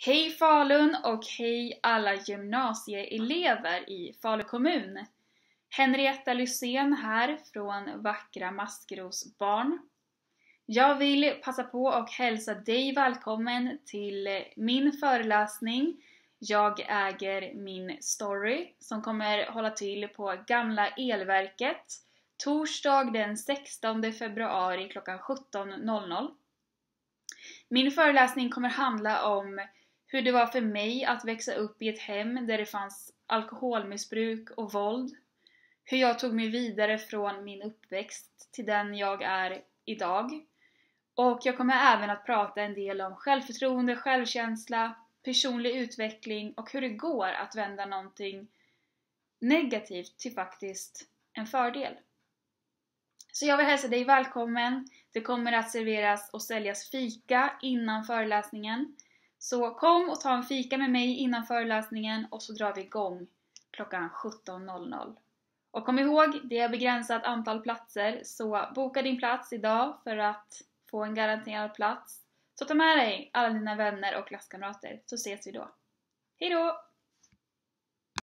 Hej Falun och hej alla gymnasieelever i Falu kommun! Henrietta Lysén här från vackra Maskrosbarn. Jag vill passa på och hälsa dig välkommen till min föreläsning Jag äger min story som kommer hålla till på Gamla Elverket torsdag den 16 februari klockan 17.00. Min föreläsning kommer handla om hur det var för mig att växa upp i ett hem där det fanns alkoholmissbruk och våld. Hur jag tog mig vidare från min uppväxt till den jag är idag. Och jag kommer även att prata en del om självförtroende, självkänsla, personlig utveckling och hur det går att vända någonting negativt till faktiskt en fördel. Så jag vill hälsa dig välkommen. Det kommer att serveras och säljas fika innan föreläsningen. Så kom och ta en fika med mig innan föreläsningen och så drar vi igång klockan 17.00. Och kom ihåg, det är begränsat antal platser så boka din plats idag för att få en garanterad plats. Så ta med dig alla dina vänner och klasskamrater så ses vi då. Hejdå!